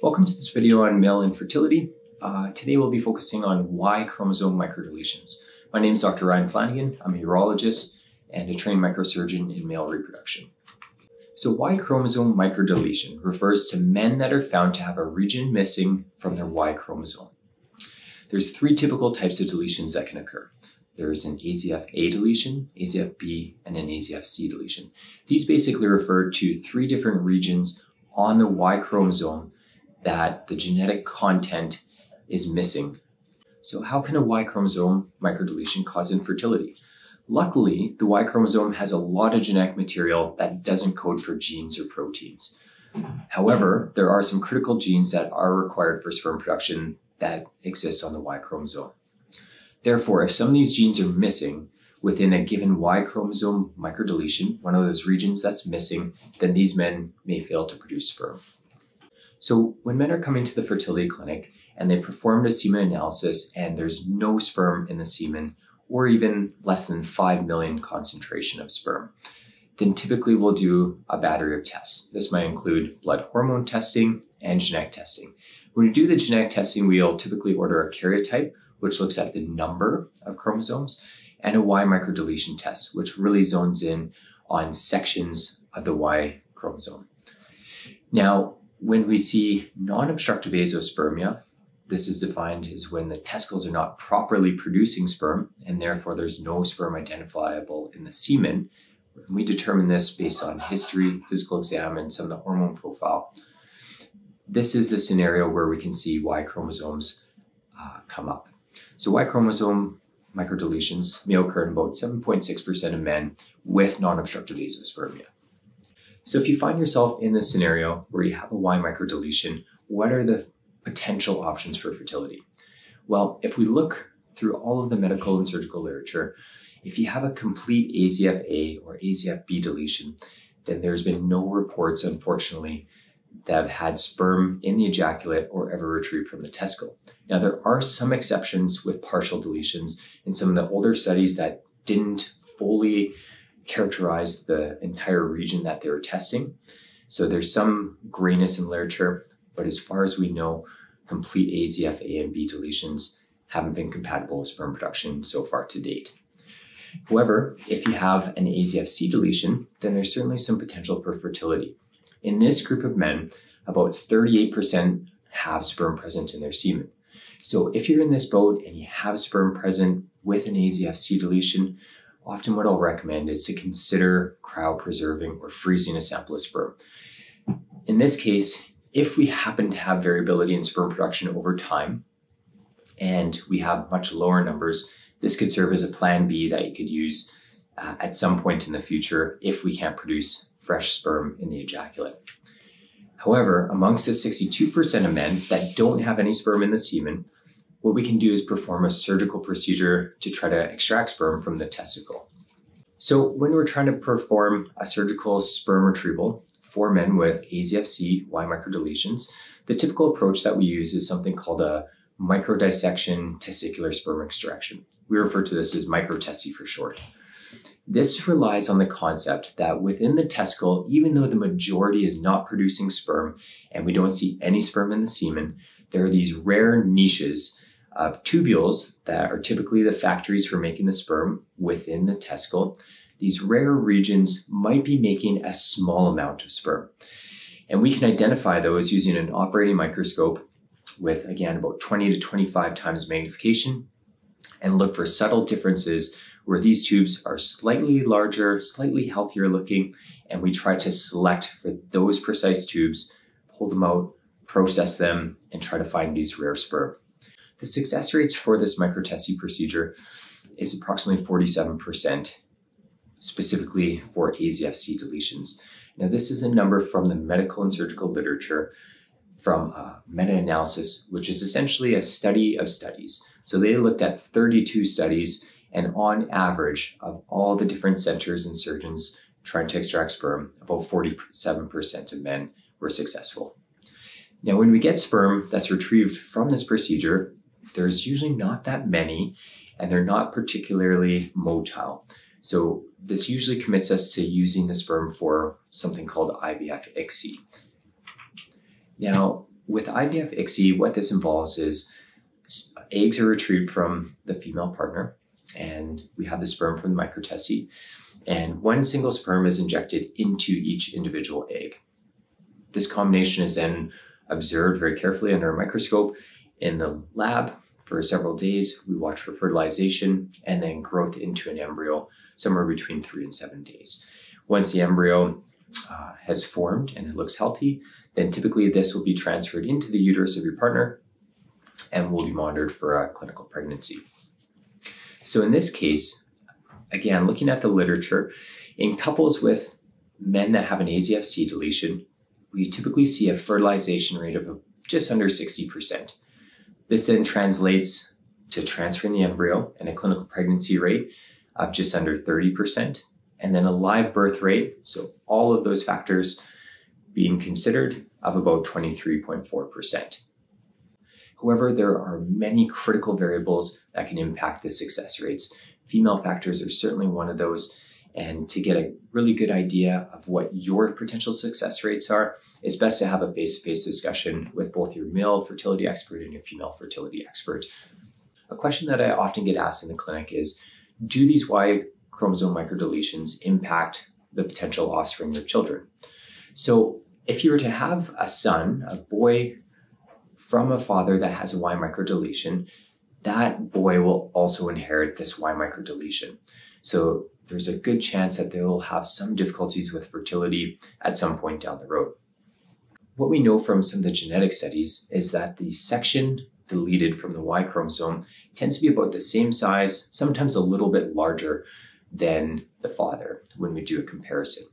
Welcome to this video on male infertility. Uh, today we'll be focusing on Y chromosome microdeletions. My name is Dr. Ryan Flannigan. I'm a urologist and a trained microsurgeon in male reproduction. So Y chromosome microdeletion refers to men that are found to have a region missing from their Y chromosome. There's three typical types of deletions that can occur. There's an AZF-A deletion, AZF-B, and an AZF-C deletion. These basically refer to three different regions on the Y chromosome that the genetic content is missing. So how can a Y chromosome microdeletion cause infertility? Luckily, the Y chromosome has a lot of genetic material that doesn't code for genes or proteins. However, there are some critical genes that are required for sperm production that exist on the Y chromosome. Therefore, if some of these genes are missing within a given Y chromosome microdeletion, one of those regions that's missing, then these men may fail to produce sperm. So when men are coming to the fertility clinic and they performed a semen analysis and there's no sperm in the semen, or even less than 5 million concentration of sperm, then typically we'll do a battery of tests. This might include blood hormone testing and genetic testing. When we do the genetic testing, we'll typically order a karyotype, which looks at the number of chromosomes, and a Y microdeletion test, which really zones in on sections of the Y chromosome. Now, when we see non-obstructive azoospermia, this is defined as when the testicles are not properly producing sperm and therefore there's no sperm identifiable in the semen. And we determine this based on history, physical exam, and some of the hormone profile. This is the scenario where we can see Y chromosomes uh, come up. So Y chromosome microdeletions may occur in about 7.6% of men with non-obstructive azoospermia. So if you find yourself in this scenario where you have a Y microdeletion, what are the potential options for fertility? Well, if we look through all of the medical and surgical literature, if you have a complete AZF-A or AZF-B deletion, then there's been no reports, unfortunately, that have had sperm in the ejaculate or ever retrieved from the testicle. Now, there are some exceptions with partial deletions in some of the older studies that didn't fully characterize the entire region that they were testing. So there's some grayness in literature, but as far as we know, complete AZF A and B deletions haven't been compatible with sperm production so far to date. However, if you have an AZF-C deletion, then there's certainly some potential for fertility. In this group of men, about 38% have sperm present in their semen. So if you're in this boat and you have sperm present with an AZF-C deletion, often what I'll recommend is to consider cryopreserving or freezing a sample of sperm. In this case, if we happen to have variability in sperm production over time and we have much lower numbers, this could serve as a plan B that you could use uh, at some point in the future if we can't produce fresh sperm in the ejaculate. However, amongst the 62% of men that don't have any sperm in the semen, what we can do is perform a surgical procedure to try to extract sperm from the testicle. So when we're trying to perform a surgical sperm retrieval for men with AZFC Y microdeletions, the typical approach that we use is something called a microdissection testicular sperm extraction. We refer to this as microTESE for short. This relies on the concept that within the testicle, even though the majority is not producing sperm and we don't see any sperm in the semen, there are these rare niches of tubules that are typically the factories for making the sperm within the testicle. These rare regions might be making a small amount of sperm. And we can identify those using an operating microscope with, again, about 20 to 25 times magnification and look for subtle differences where these tubes are slightly larger, slightly healthier looking, and we try to select for those precise tubes, pull them out, process them, and try to find these rare sperm. The success rates for this microtesting procedure is approximately 47%, specifically for AZF-C deletions. Now, this is a number from the medical and surgical literature from a meta-analysis, which is essentially a study of studies. So they looked at 32 studies, and on average, of all the different centers and surgeons trying to extract sperm, about 47% of men were successful. Now, when we get sperm that's retrieved from this procedure, there's usually not that many and they're not particularly motile. So this usually commits us to using the sperm for something called IVF ICSI. Now, with IVF ICSI, what this involves is eggs are retrieved from the female partner, and we have the sperm from the microTESE, and one single sperm is injected into each individual egg. This combination is then observed very carefully under a microscope in the lab for several days. We watch for fertilization and then growth into an embryo somewhere between three and seven days. Once the embryo uh, has formed and it looks healthy, then typically this will be transferred into the uterus of your partner and will be monitored for a clinical pregnancy. So in this case, again, looking at the literature, in couples with men that have an AZFC deletion, we typically see a fertilization rate of just under 60%. This then translates to transferring the embryo and a clinical pregnancy rate of just under 30%, and then a live birth rate, so all of those factors being considered, of about 23.4%. However, there are many critical variables that can impact the success rates. Female factors are certainly one of those. And to get a really good idea of what your potential success rates are, it's best to have a face to face discussion with both your male fertility expert and your female fertility expert. A question that I often get asked in the clinic is Do these Y chromosome microdeletions impact the potential offspring of children? So, if you were to have a son, a boy from a father that has a Y microdeletion, that boy will also inherit this Y microdeletion. So there's a good chance that they will have some difficulties with fertility at some point down the road. What we know from some of the genetic studies is that the section deleted from the Y chromosome tends to be about the same size, sometimes a little bit larger than the father when we do a comparison.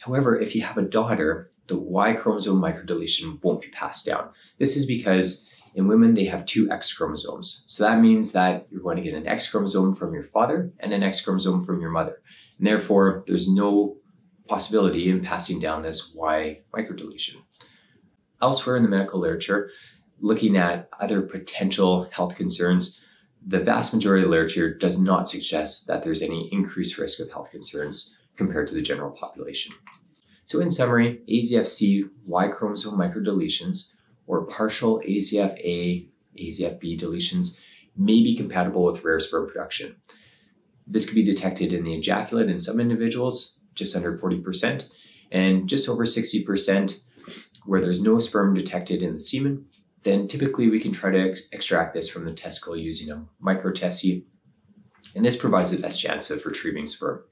However, if you have a daughter the Y chromosome microdeletion won't be passed down. This is because in women, they have two X chromosomes. So that means that you're going to get an X chromosome from your father and an X chromosome from your mother. And therefore, there's no possibility in passing down this Y microdeletion. Elsewhere in the medical literature, looking at other potential health concerns, the vast majority of literature does not suggest that there's any increased risk of health concerns compared to the general population. So in summary, AZFC Y chromosome microdeletions or partial AZFA, AZFB deletions may be compatible with rare sperm production. This can be detected in the ejaculate in some individuals, just under 40%, and just over 60% where there's no sperm detected in the semen. Then typically we can try to ex extract this from the testicle using a microTESE, and this provides the best chance of retrieving sperm.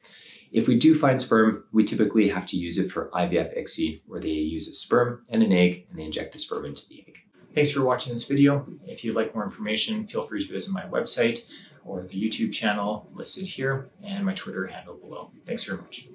If we do find sperm, we typically have to use it for IVF ICSI, where they use a sperm and an egg and they inject the sperm into the egg. Thanks for watching this video. If you'd like more information, feel free to visit my website or the YouTube channel listed here and my Twitter handle below. Thanks very much.